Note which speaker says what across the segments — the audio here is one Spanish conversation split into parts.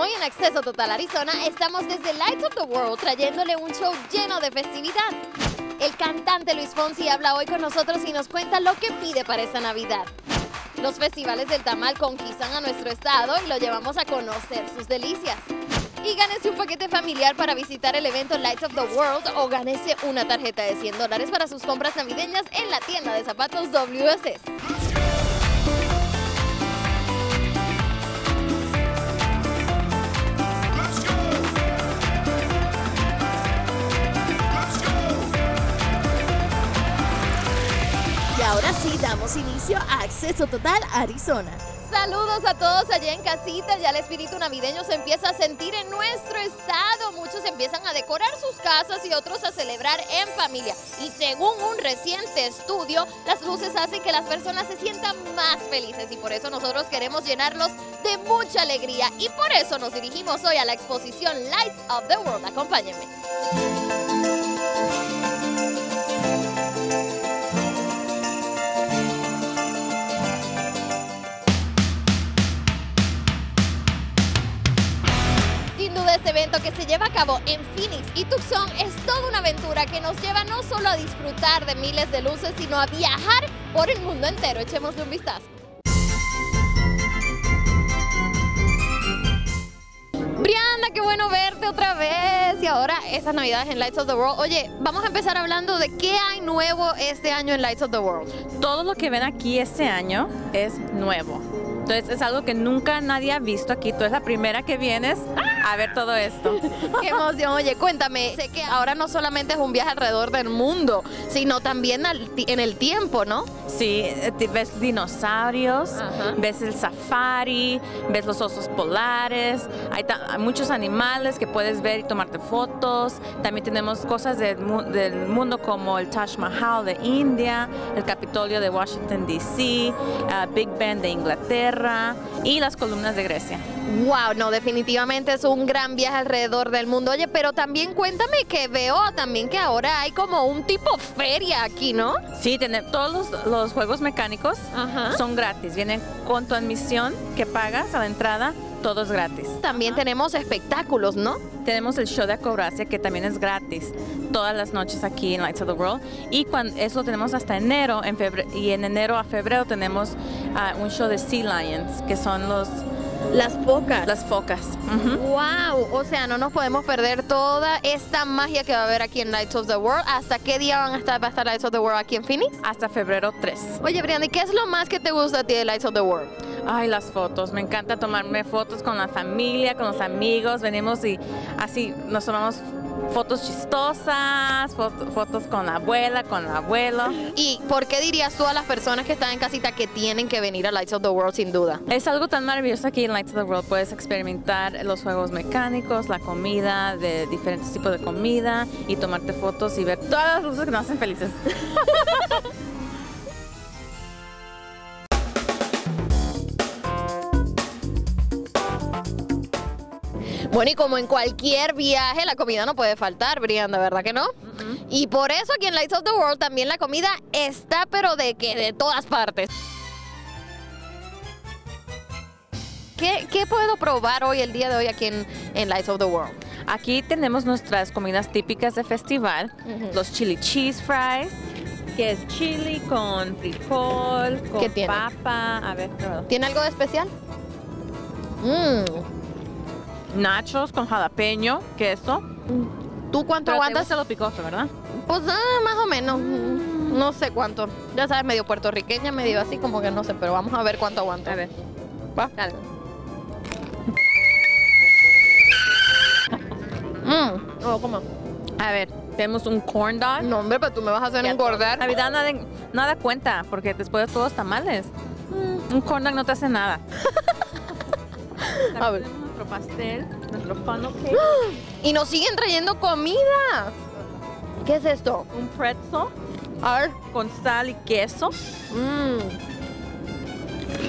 Speaker 1: Hoy en Acceso Total Arizona estamos desde Lights of the World trayéndole un show lleno de festividad. El cantante Luis Fonsi habla hoy con nosotros y nos cuenta lo que pide para esta Navidad. Los festivales del tamal conquistan a nuestro estado y lo llevamos a conocer sus delicias. Y gánese un paquete familiar para visitar el evento Lights of the World o gánese una tarjeta de 100 dólares para sus compras navideñas en la tienda de zapatos WSS.
Speaker 2: Inicio a Acceso Total Arizona.
Speaker 1: Saludos a todos allá en casita, ya el espíritu navideño se empieza a sentir en nuestro estado. Muchos empiezan a decorar sus casas y otros a celebrar en familia. Y según un reciente estudio, las luces hacen que las personas se sientan más felices y por eso nosotros queremos llenarlos de mucha alegría. Y por eso nos dirigimos hoy a la exposición Lights of the World. Acompáñenme. Evento que se lleva a cabo en Phoenix y Tucson es toda una aventura que nos lleva no solo a disfrutar de miles de luces, sino a viajar por el mundo entero. Echémosle un vistazo. Brianda, qué bueno verte otra vez. Y ahora esas navidades en Lights of the World. Oye, vamos a empezar hablando de qué hay nuevo este año en Lights of the World.
Speaker 3: Todo lo que ven aquí este año es nuevo. Entonces es algo que nunca nadie ha visto aquí. Tú eres la primera que vienes a ver todo esto.
Speaker 1: Qué emoción. Oye, cuéntame, sé que ahora no solamente es un viaje alrededor del mundo, sino también en el tiempo, ¿no?
Speaker 3: Sí, eh, ves dinosaurios,
Speaker 1: Ajá.
Speaker 3: ves el safari, ves los osos polares, hay, muchos animales que puedes ver y tomarte fotos. También tenemos cosas del, mu- del mundo como el Taj Mahal de India, el Capitolio de Washington, D.C., ah, Big Ben de Inglaterra y las columnas de Grecia.
Speaker 1: Wow, no, definitivamente es un gran viaje alrededor del mundo. Oye, pero también cuéntame que veo también que ahora hay como un tipo feria aquí, ¿no?
Speaker 3: Sí, tener, todos los, los juegos mecánicos
Speaker 1: Ajá.
Speaker 3: son gratis. Vienen con tu admisión que pagas a la entrada, todo es gratis.
Speaker 1: También tenemos espectáculos, ¿no?
Speaker 3: Tenemos el show de acrobacia que también es gratis todas las noches aquí en Lights of the World. Y cuando, eso lo tenemos hasta enero. En febre- y en enero a febrero tenemos ah, un show de Sea Lions, que son los,
Speaker 1: Las focas.
Speaker 3: las focas.
Speaker 1: Wow, o sea, no nos podemos perder toda esta magia que va a haber aquí en Lights of the World. ¿Hasta qué día van a estar, va a estar Lights of the World aquí en Phoenix?
Speaker 3: Hasta febrero 3.
Speaker 1: Oye, Brianna, ¿y qué es lo más que te gusta a ti de Lights of the World?
Speaker 3: Ay, las fotos. Me encanta tomarme fotos con la familia, con los amigos. Venimos y así nos tomamos fotos chistosas, foto- fotos con la abuela, con el abuelo.
Speaker 1: ¿Y por qué dirías tú a las personas que están en casita que tienen que venir a Lights of the World sin duda?
Speaker 3: Es algo tan maravilloso aquí en Lights of the World. Puedes experimentar los juegos mecánicos, la comida, de diferentes tipos de comida y tomarte fotos y ver todas las luces que nos hacen felices.
Speaker 1: Bueno, y como en cualquier viaje, la comida no puede faltar, Brianda, ¿verdad que no? Y por eso aquí en Lights of the World también la comida está, pero de que de todas partes. ¿Qué, qué puedo probar hoy, el día de hoy, aquí en, en Lights of the World?
Speaker 3: Aquí tenemos nuestras comidas típicas de festival, los chili cheese fries, que es chili con frijol, con
Speaker 1: ¿Qué tiene?
Speaker 3: papa, a ver.
Speaker 1: ¿Tiene algo de especial? Mmm.
Speaker 3: Nachos con jalapeño, queso.
Speaker 1: ¿Tú cuánto
Speaker 3: Pero te
Speaker 1: aguantas?
Speaker 3: gusta lo picoso, ¿verdad?
Speaker 1: Pues ah, más o menos. Mm, No sé cuánto. Ya sabes, medio puertorriqueña, medio así, como que no sé, pero vamos a ver cuánto aguanta.
Speaker 3: A ver,
Speaker 1: Va.
Speaker 3: dale.
Speaker 1: Mm. Oh, ¿cómo?
Speaker 3: A ver, tenemos un corn dog.
Speaker 1: No, hombre, pero tú me vas a hacer
Speaker 3: Ya,
Speaker 1: engordar.
Speaker 3: Navidad nada, nada cuenta, porque después de todos tamales. mm, Un corn dog no te hace nada.
Speaker 1: A ver.
Speaker 3: Nuestro pastel, nuestro funnel cake,
Speaker 1: Y nos siguen trayendo comida. ¿Qué es esto?
Speaker 3: un pretzel
Speaker 1: A ver.
Speaker 3: con sal y queso.
Speaker 1: Mm.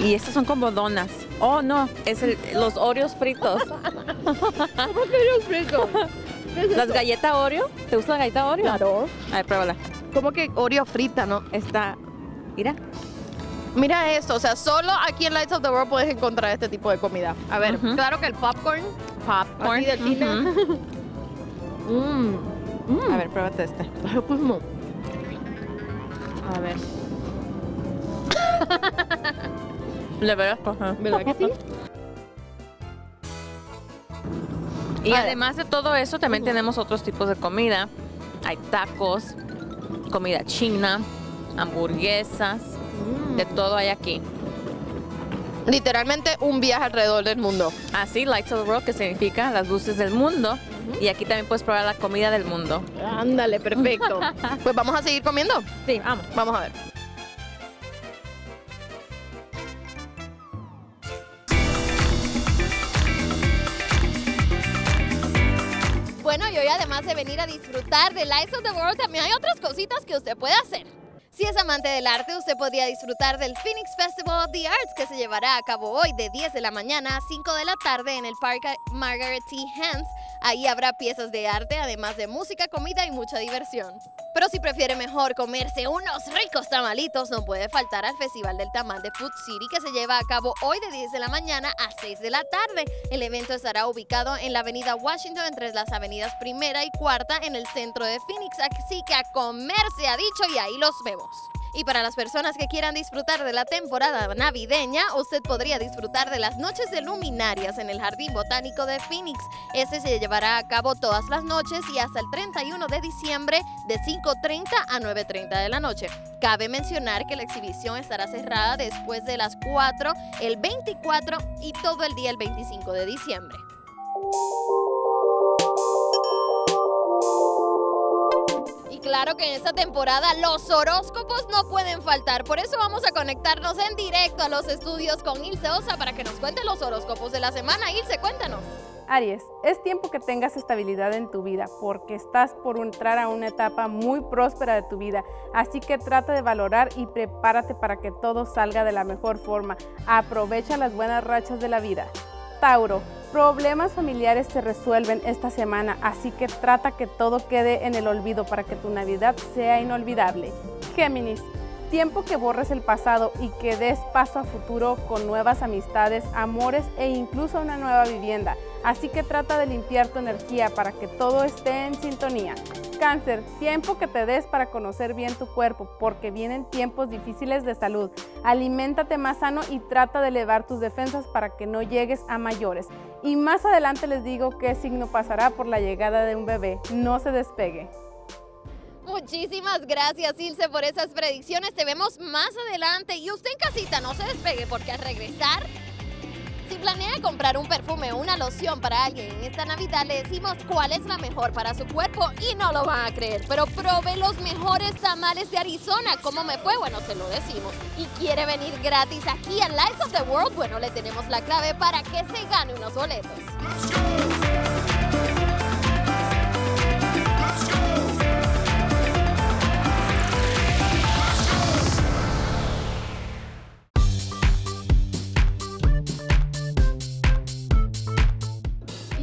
Speaker 3: Y estas son como donas. Oh, no, es el- los Oreos fritos. Las galletas Oreo. ¿Te gusta la galleta Oreo?
Speaker 1: Claro.
Speaker 3: A ver, pruébala.
Speaker 1: Como que Oreo frita, ¿no?
Speaker 3: Está, mira.
Speaker 1: Mira esto, o sea, solo aquí en Lights of the World puedes encontrar este tipo de comida. A ver, claro que el popcorn.
Speaker 3: Popcorn.
Speaker 1: Así de China.
Speaker 3: Ujú.
Speaker 1: Mm.
Speaker 3: A ver, pruébate este.
Speaker 1: Pues.
Speaker 3: A ver. Le verás.
Speaker 1: ¿Verdad que sí?
Speaker 3: Y además de todo eso, también tenemos otros tipos de comida. Hay tacos, comida china, hamburguesas, de todo hay aquí.
Speaker 1: Literalmente un viaje alrededor del mundo.
Speaker 3: Así, Lights of the World, que significa las luces del mundo. Y aquí también puedes probar la comida del mundo.
Speaker 1: Ándale, perfecto. pues vamos a seguir comiendo.
Speaker 3: Sí, vamos.
Speaker 1: Vamos a ver. Bueno, y hoy además de venir a disfrutar de Lights of the World, también hay otras cositas que usted puede hacer. Si es amante del arte, usted podría disfrutar del Phoenix Festival of the Arts que se llevará a cabo hoy de 10 de la mañana a 5 de la tarde en el Parque Margaret T. Hans. Ahí habrá piezas de arte, además de música, comida y mucha diversión. Pero si prefiere mejor comerse unos ricos tamalitos, no puede faltar al Festival del Tamal de Food City que se lleva a cabo hoy de 10 de la mañana a 6 de la tarde. El evento estará ubicado en la avenida Washington entre las avenidas Primera y Cuarta en el centro de Phoenix, así que a comer se ha dicho y ahí los vemos. Y para las personas que quieran disfrutar de la temporada navideña, usted podría disfrutar de las noches de luminarias en el Jardín Botánico de Phoenix. Este se llevará a cabo todas las noches y hasta el 31 de diciembre de 5.30 a 9.30 de la noche. Cabe mencionar que la exhibición estará cerrada después de las 4 el 24 y todo el día el 25 de diciembre. Claro que en esta temporada los horóscopos no pueden faltar. Por eso vamos a conectarnos en directo a los estudios con Ilse Osa para que nos cuente los horóscopos de la semana. Ilse, cuéntanos.
Speaker 4: Aries, es tiempo que tengas estabilidad en tu vida porque estás por entrar a una etapa muy próspera de tu vida. Así que trata de valorar y prepárate para que todo salga de la mejor forma. Aprovecha las buenas rachas de la vida. Tauro, problemas familiares se resuelven esta semana, así que trata que todo quede en el olvido para que tu Navidad sea inolvidable. Géminis, tiempo que borres el pasado y que des paso a futuro con nuevas amistades, amores e incluso una nueva vivienda. Así que trata de limpiar tu energía para que todo esté en sintonía. Cáncer, tiempo que te des para conocer bien tu cuerpo porque vienen tiempos difíciles de salud. Aliméntate más sano y trata de elevar tus defensas para que no llegues a mayores. Y más adelante les digo qué signo pasará por la llegada de un bebé. No se despegue.
Speaker 1: Muchísimas gracias, Ilse, por esas predicciones. Te vemos más adelante. Y usted en casita, no se despegue porque al regresar, si planea comprar un perfume o una loción para alguien en esta Navidad, le decimos cuál es la mejor para su cuerpo y no lo van a creer. Pero probé los mejores tamales de Arizona. ¿Cómo me fue? Bueno, se lo decimos. Y quiere venir gratis aquí a Lights of the World. Bueno, le tenemos la clave para que se gane unos boletos.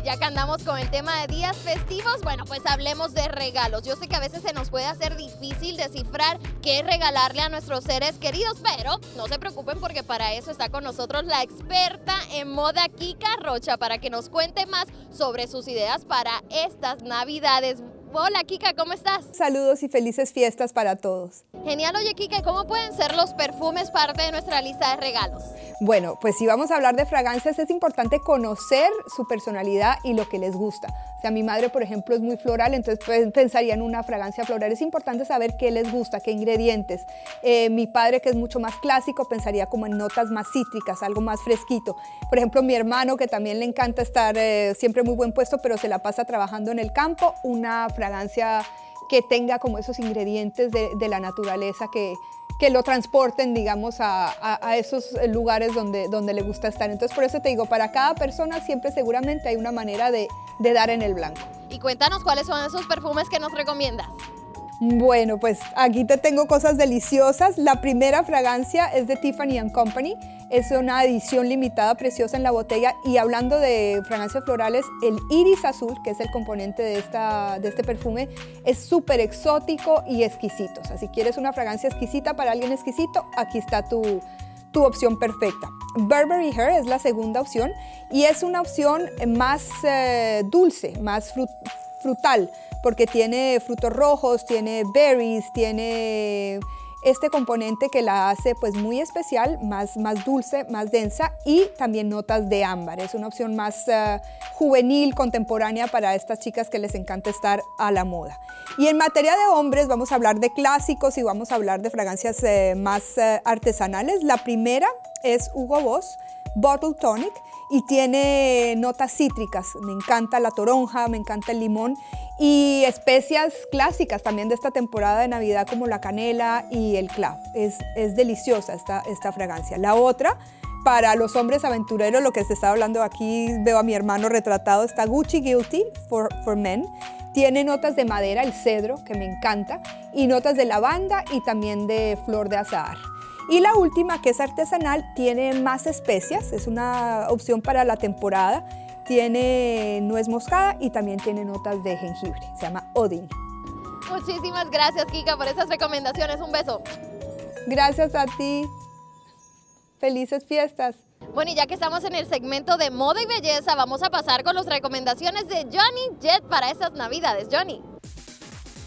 Speaker 1: Ya que andamos con el tema de días festivos, bueno, pues hablemos de regalos. Yo sé que a veces se nos puede hacer difícil descifrar qué regalarle a nuestros seres queridos, pero no se preocupen porque para eso está con nosotros la experta en moda Kika Rocha para que nos cuente más sobre sus ideas para estas Navidades. Hola Kika, ¿cómo estás?
Speaker 5: Saludos y felices fiestas para todos.
Speaker 1: Genial, oye Kika, ¿cómo pueden ser los perfumes parte de nuestra lista de regalos?
Speaker 5: Bueno, pues si vamos a hablar de fragancias es importante conocer su personalidad y lo que les gusta. O sea, mi madre, por ejemplo, es muy floral, entonces pensaría en una fragancia floral. Es importante saber qué les gusta, qué ingredientes. Eh, mi padre, que es mucho más clásico, pensaría como en notas más cítricas, algo más fresquito. Por ejemplo, mi hermano, que también le encanta estar eh, siempre muy buen puesto, pero se la pasa trabajando en el campo, una fragancia que tenga como esos ingredientes de la naturaleza que, que lo transporten, digamos, a, a, a, esos lugares donde, donde le gusta estar. Entonces, por eso te digo, para cada persona siempre seguramente hay una manera de, de dar en el blanco.
Speaker 1: Y cuéntanos cuáles son esos perfumes que nos recomiendas.
Speaker 5: Bueno, pues aquí te tengo cosas deliciosas. La primera fragancia es de Tiffany Company. Es una edición limitada preciosa en la botella. Y hablando de fragancias florales, el iris azul, que es el componente de, esta, de este perfume, es súper exótico y exquisito. O sea, si quieres una fragancia exquisita para alguien exquisito, aquí está tu, tu opción perfecta. Burberry Hair es la segunda opción y es una opción más eh, dulce, más frutal, porque tiene frutos rojos, tiene berries, tiene este componente que la hace pues muy especial, más, más dulce, más densa y también notas de ámbar. Es una opción más eh, juvenil, contemporánea para estas chicas que les encanta estar a la moda. Y en materia de hombres vamos a hablar de clásicos y vamos a hablar de fragancias eh, más eh, artesanales. La primera es Hugo Boss Bottle Tonic y tiene notas cítricas. Me encanta la toronja, me encanta el limón y especias clásicas también de esta temporada de Navidad como la canela y el clavo. Es, es deliciosa esta, esta fragancia. La otra, para los hombres aventureros, lo que se está hablando aquí, veo a mi hermano retratado, está Gucci Guilty for, for Men. Tiene notas de madera, el cedro, que me encanta, y notas de lavanda y también de flor de azahar. Y la última, que es artesanal, tiene más especias, es una opción para la temporada tiene nuez moscada y también tiene notas de jengibre. Se llama Odin.
Speaker 1: Muchísimas gracias, Kika, por esas recomendaciones. Un beso.
Speaker 5: Gracias a ti. Felices fiestas.
Speaker 1: Bueno, y ya que estamos en el segmento de moda y belleza, vamos a pasar con las recomendaciones de Johnny Jet para estas navidades. Johnny.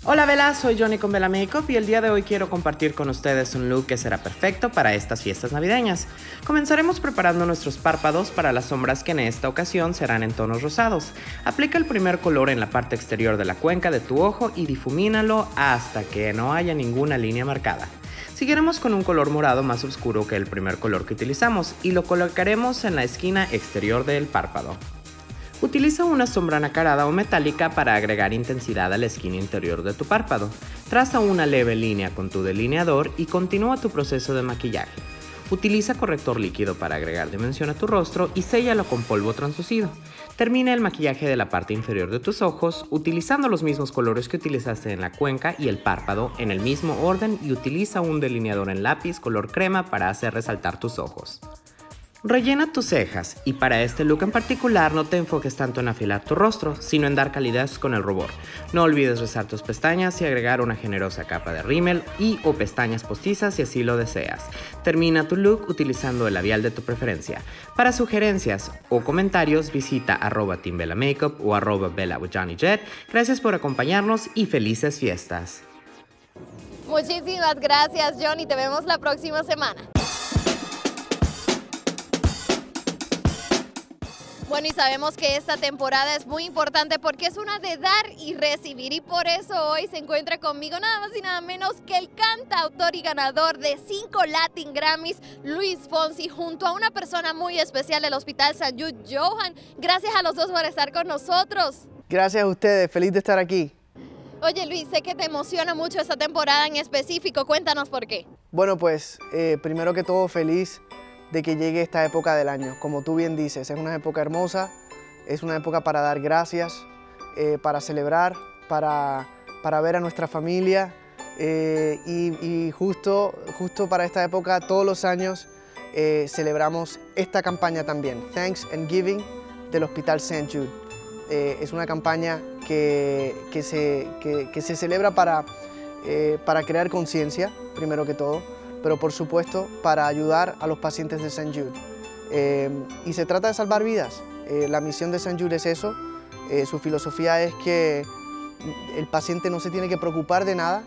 Speaker 6: Hola Vela, soy Johnny con Vela Makeup y el día de hoy quiero compartir con ustedes un look que será perfecto para estas fiestas navideñas. Comenzaremos preparando nuestros párpados para las sombras que en esta ocasión serán en tonos rosados. Aplica el primer color en la parte exterior de la cuenca de tu ojo y difumínalo hasta que no haya ninguna línea marcada. Seguiremos con un color morado más oscuro que el primer color que utilizamos y lo colocaremos en la esquina exterior del párpado. Utiliza una sombra nacarada o metálica para agregar intensidad a la esquina interior de tu párpado. Traza una leve línea con tu delineador y continúa tu proceso de maquillaje. Utiliza corrector líquido para agregar dimensión a tu rostro y séllalo con polvo translúcido. Termina el maquillaje de la parte inferior de tus ojos utilizando los mismos colores que utilizaste en la cuenca y el párpado en el mismo orden y utiliza un delineador en lápiz color crema para hacer resaltar tus ojos. Rellena tus cejas y para este look en particular no te enfoques tanto en afilar tu rostro, sino en dar calidez con el rubor. No olvides rezar tus pestañas y agregar una generosa capa de rímel y o pestañas postizas si así lo deseas. Termina tu look utilizando el labial de tu preferencia. Para sugerencias o comentarios visita arroba Makeup o arroba Bella Johnny Jet. Gracias por acompañarnos y felices fiestas.
Speaker 1: Muchísimas gracias Johnny, te vemos la próxima semana. Bueno, y sabemos que esta temporada es muy importante porque es una de dar y recibir y por eso hoy se encuentra conmigo nada más y nada menos que el cantautor y ganador de cinco Latin Grammys, Luis Fonsi, junto a una persona muy especial del Hospital San Jude, Johan. Gracias a los dos por estar con nosotros.
Speaker 7: Gracias a ustedes, feliz de estar aquí.
Speaker 1: Oye Luis, sé que te emociona mucho esta temporada en específico, cuéntanos por qué.
Speaker 7: Bueno, pues eh, primero que todo feliz de que llegue esta época del año. Como tú bien dices, es una época hermosa, es una época para dar gracias, eh, para celebrar, para, para, ver a nuestra familia eh, y, justo, justo para esta época todos los años eh, celebramos esta campaña también, Thanks and Giving del Hospital St. Jude. es una campaña que, que, se, que, se, celebra para, para crear conciencia, primero que todo, pero por supuesto para ayudar a los pacientes de St. Jude. Eh, y se trata de salvar vidas. Eh, la misión de St. Jude es eso. Eh, su filosofía es que el paciente no se tiene que preocupar de nada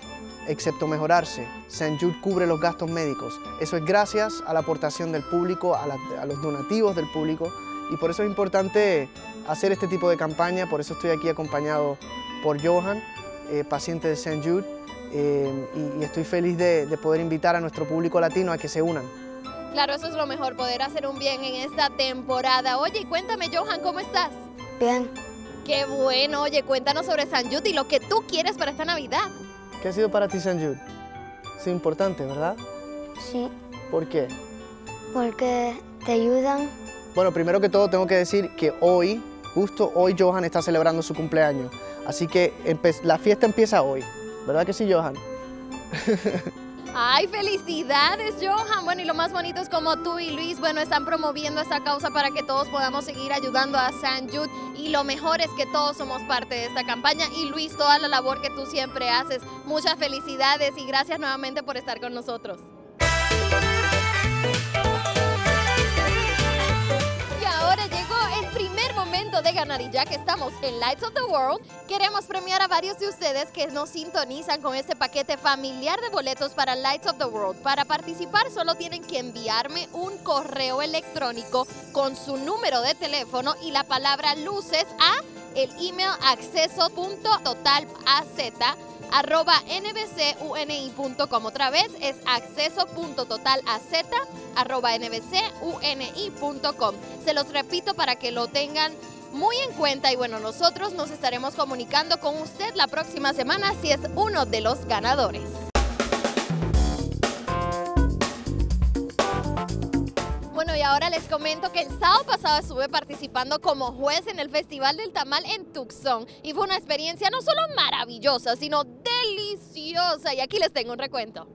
Speaker 7: excepto mejorarse. St. Jude cubre los gastos médicos. Eso es gracias a la aportación del público, a, los donativos del público y por eso es importante hacer este tipo de campaña. Por eso estoy aquí acompañado por Johan, paciente de St. Jude eh, y, estoy feliz de, poder invitar a nuestro público latino a que se unan.
Speaker 1: Claro, eso es lo mejor, poder hacer un bien en esta temporada. Oye, cuéntame, Johan, ¿cómo estás?
Speaker 8: Bien.
Speaker 1: Qué bueno. Oye, cuéntanos sobre San Jude y lo que tú quieres para esta Navidad.
Speaker 7: ¿Qué ha sido para ti San Jude? Es importante, ¿verdad?
Speaker 8: Sí.
Speaker 7: ¿Por qué?
Speaker 8: Porque te ayudan.
Speaker 7: Bueno, primero que todo tengo que decir que hoy, justo hoy, Johan está celebrando su cumpleaños. Así que la fiesta empieza hoy. ¿Verdad que sí, Johan?
Speaker 1: Ay, felicidades, Johan. Bueno, y lo más bonito es como tú y Luis, bueno, están promoviendo esta causa para que todos podamos seguir ayudando a San Jude. Y lo mejor es que todos somos parte de esta campaña. Y Luis, toda la labor que tú siempre haces. Muchas felicidades y gracias nuevamente por estar con nosotros. De ganar y ya que estamos en Lights of the World, queremos premiar a varios de ustedes que nos sintonizan con este paquete familiar de boletos para Lights of the World. Para participar solo tienen que enviarme un correo electrónico con su número de teléfono y la palabra luces a el email acceso.totalaz arroba nbcuni.com. Otra vez es acceso.totalaz arroba nbcuni.com. Se los repito para que lo tengan muy en cuenta y bueno, nosotros nos estaremos comunicando con usted la próxima semana si es uno de los ganadores. Bueno, y ahora les comento que el sábado pasado estuve participando como juez en el Festival del Tamal en Tucson y fue una experiencia no solo maravillosa, sino deliciosa. Y aquí les tengo un recuento.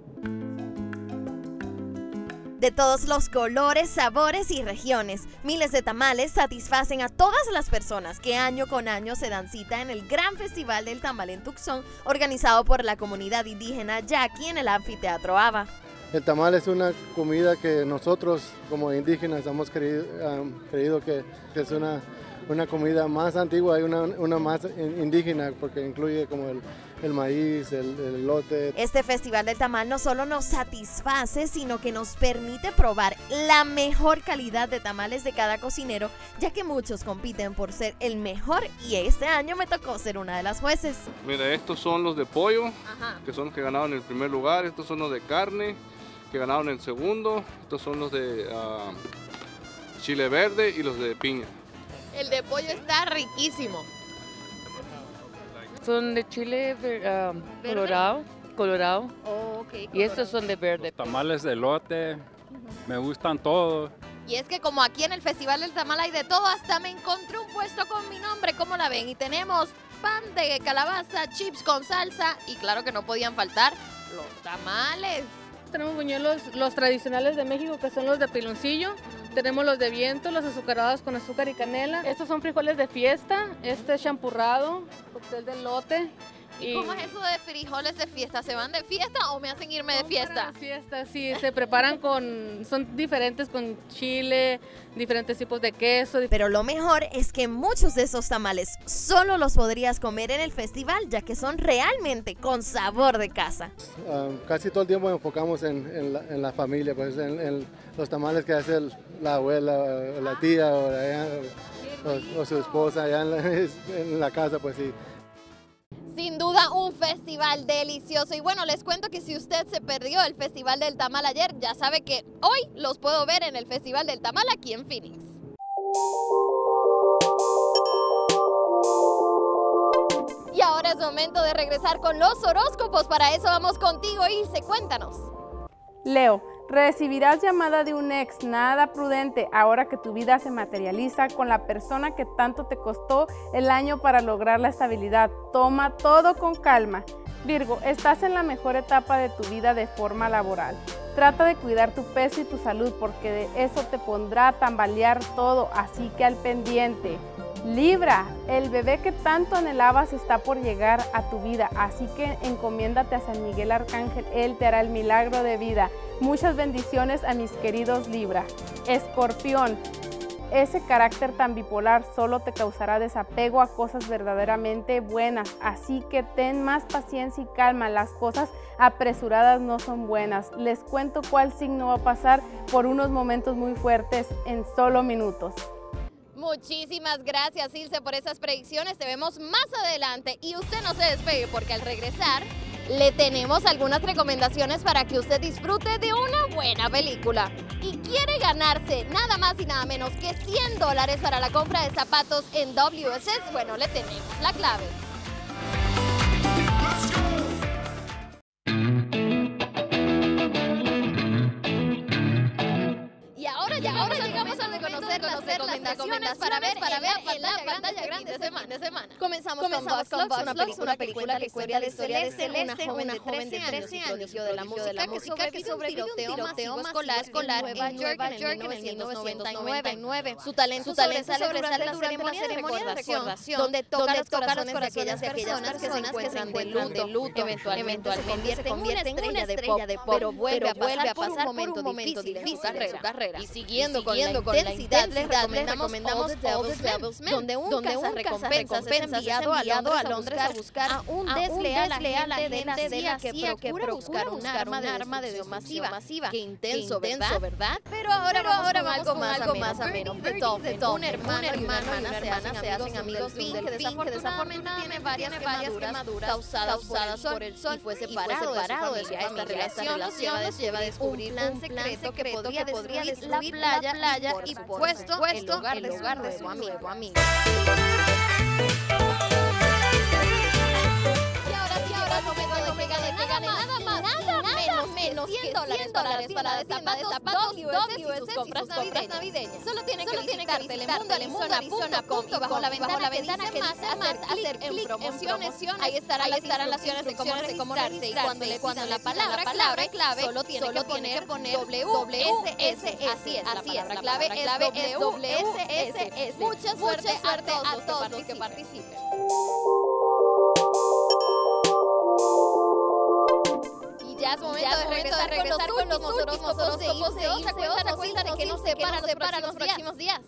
Speaker 1: De todos los colores, sabores y regiones, miles de tamales satisfacen a todas las personas que año con año se dan cita en el Gran Festival del Tamal en Tucson, organizado por la comunidad indígena Yaqui en el Anfiteatro Ava.
Speaker 9: El tamal es una comida que nosotros como indígenas hemos creído, que, es una, una comida más antigua y una, una más indígena porque incluye como el, el maíz, el, el lote.
Speaker 1: Este Festival del Tamal no solo nos satisface, sino que nos permite probar la mejor calidad de tamales de cada cocinero, ya que muchos compiten por ser el mejor y este año me tocó ser una de las jueces.
Speaker 10: Mira, estos son los de pollo, Ajá. que son los que ganaron el primer lugar, estos son los de carne, que ganaron el segundo, estos son los de uh, chile verde y los de piña.
Speaker 1: El de pollo está riquísimo.
Speaker 11: Son de chile um, colorado, colorado.
Speaker 1: Oh, okay,
Speaker 11: y estos son de verde.
Speaker 12: Los tamales de lote, me gustan todos.
Speaker 1: Y es que como aquí en el Festival del Tamal hay de todo, hasta me encontré un puesto con mi nombre, ¿cómo la ven? Y tenemos pan de calabaza, chips con salsa y claro que no podían faltar los tamales.
Speaker 4: Tenemos buñuelos, los tradicionales de México, que son los de piloncillo. Tenemos los de viento, los azucarados con azúcar y canela. Estos son frijoles de fiesta. Este es champurrado, cóctel de lote.
Speaker 1: ¿Y cómo es eso de frijoles de fiesta? ¿Se van de fiesta o me hacen irme de fiesta?
Speaker 4: De fiesta, sí, se preparan con, son diferentes con chile, diferentes tipos de queso.
Speaker 1: Pero lo mejor es que muchos de esos tamales solo los podrías comer en el festival, ya que son realmente con sabor de casa.
Speaker 9: Uh, casi todo el tiempo enfocamos en, en, la, en la, familia, pues en, en, los tamales que hace el, la abuela, o la tía o, la, o, o su esposa allá en la, en la casa, pues sí.
Speaker 1: Un festival delicioso y bueno, les cuento que si usted se perdió el Festival del Tamal ayer, ya sabe que hoy los puedo ver en el Festival del Tamal aquí en Phoenix. Y ahora es momento de regresar con los horóscopos, para eso vamos contigo Ilse, cuéntanos.
Speaker 4: Leo, recibirás llamada de un ex nada prudente ahora que tu vida se materializa con la persona que tanto te costó el año para lograr la estabilidad. Toma todo con calma. Virgo, estás en la mejor etapa de tu vida de forma laboral. Trata de cuidar tu peso y tu salud porque de eso te pondrá a tambalear todo, así que al pendiente. Libra, el bebé que tanto anhelabas está por llegar a tu vida, así que encomiéndate a San Miguel Arcángel, él te hará el milagro de vida. Muchas bendiciones a mis queridos Libra. Escorpión, ese carácter tan bipolar solo te causará desapego a cosas verdaderamente buenas, así que ten más paciencia y calma, las cosas apresuradas no son buenas. Les cuento cuál signo va a pasar por unos momentos muy fuertes en solo minutos.
Speaker 1: Muchísimas gracias, Ilse, por esas predicciones. Te vemos más adelante y usted no se despegue porque al regresar le tenemos algunas recomendaciones para que usted disfrute de una buena película. Y quiere ganarse nada más y nada menos que 100 dólares para la compra de zapatos en WSS. Bueno, le tenemos la clave. Recomendaciones para ver, para ver en la pantalla grande de semana. De semana. Comenzamos, Comenzamos con Buzz Vlogs, una película que cuenta la historia de Celeste, una joven de 13 años, de la música que sobrevivió un tiroteo escolar escolar en Nueva York en 1999. Su talento sobresale durante la ceremonia de recordación, donde toca los corazones de aquellas personas que se encuentran de luto, eventualmente se convierte en una estrella de pop, pero vuelve a pasar por un momento difícil en su carrera. Y siguiendo con la intensidad, les recomendamos recomendamos All the Devil's Men, donde un donde recompensas es enviado a Londres a buscar a un desleal agente de la CIA que procura buscar un arma de destrucción masiva. Qué intenso, ¿verdad? Pero ahora vamos con algo más ameno. Un hermano y una hermana se hacen amigos que desafortunadamente tiene varias quemaduras causadas por el sol y fue separado de su familia. Esta relación lleva a descubrir un plan secreto que podría destruir la playa y por supuesto de su amigo. Y menos 100 dólares para la tienda de zapatos WS y sus compras navideñas. Solo tiene que visitar telemundo.com y bajo la ventana que dice más, hacer clic en promociones. Ahí estarán las opciones de cómo registrarse y cuando le pidan la palabra clave, solo tiene que poner WSS. Así es, la palabra clave es WSS. Mucha suerte a todos los que participen. Ya es momento, de, regresar, con los últimos horóscopos de Ilse. Otra cuenta de que nos separa los próximos días.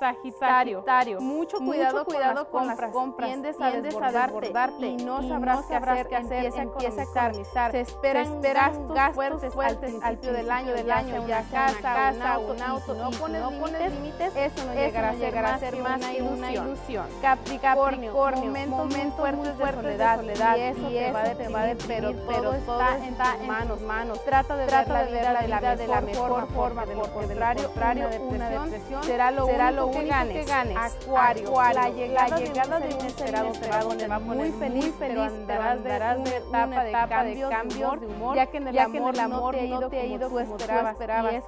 Speaker 4: Sagitario, mucho cuidado, cuidado con, las compras, tiendes a desbordarte, y no sabrás, qué hacer, qué hacer. Empieza, a economizar. Se esperan, gastos, fuertes, fuertes al principio del año, del año, una casa, un auto, un auto, no pones, no pones límites, eso no llegará, a ser más que una ilusión. Capricornio, momentos fuertes de soledad, y eso te va a deprimir, pero todo está en manos, manos. Trata de ver la vida de la mejor forma, de lo contrario, una depresión será lo único que ganes, que ganes. Acuario, Acuario, la llegada, la llegada de un inesperado te va a poner muy feliz, pero andarás de una etapa de cambios de humor, ya que en el amor no te ha ido como tú esperabas,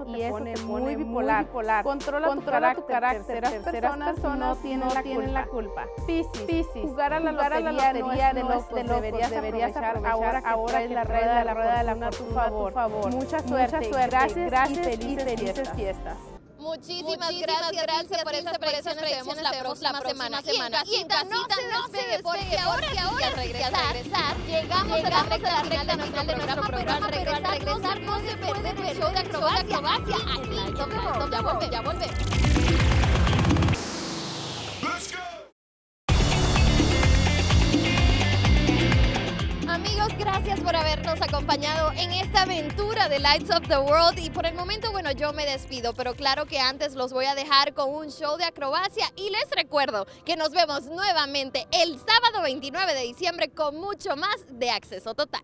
Speaker 4: y eso te pone muy bipolar. Controla tu carácter, terceras personas no tienen la culpa. Piscis, jugar a la lotería de los deberías aprovechar ahora que la rueda de la rueda de la a tu favor. Mucha suerte, gracias y felices fiestas.
Speaker 1: Muchísimas, gracias, gracias, por esas predicciones. Nos vemos la próxima, semana. semana. Y en casita, no se despegue, porque ahora, que ahora al regresar, regresar, llegamos, a la recta final de nuestro programa, pero al regresar, regresar no se pierde el show de acrobacia, acrobacia aquí. Ya vuelve, ya vuelve. Acompañado en esta aventura de Lights of the World y por el momento, bueno, yo me despido, pero claro que antes los voy a dejar con un show de acrobacia y les recuerdo que nos vemos nuevamente el sábado 29 de diciembre con mucho más de Acceso Total.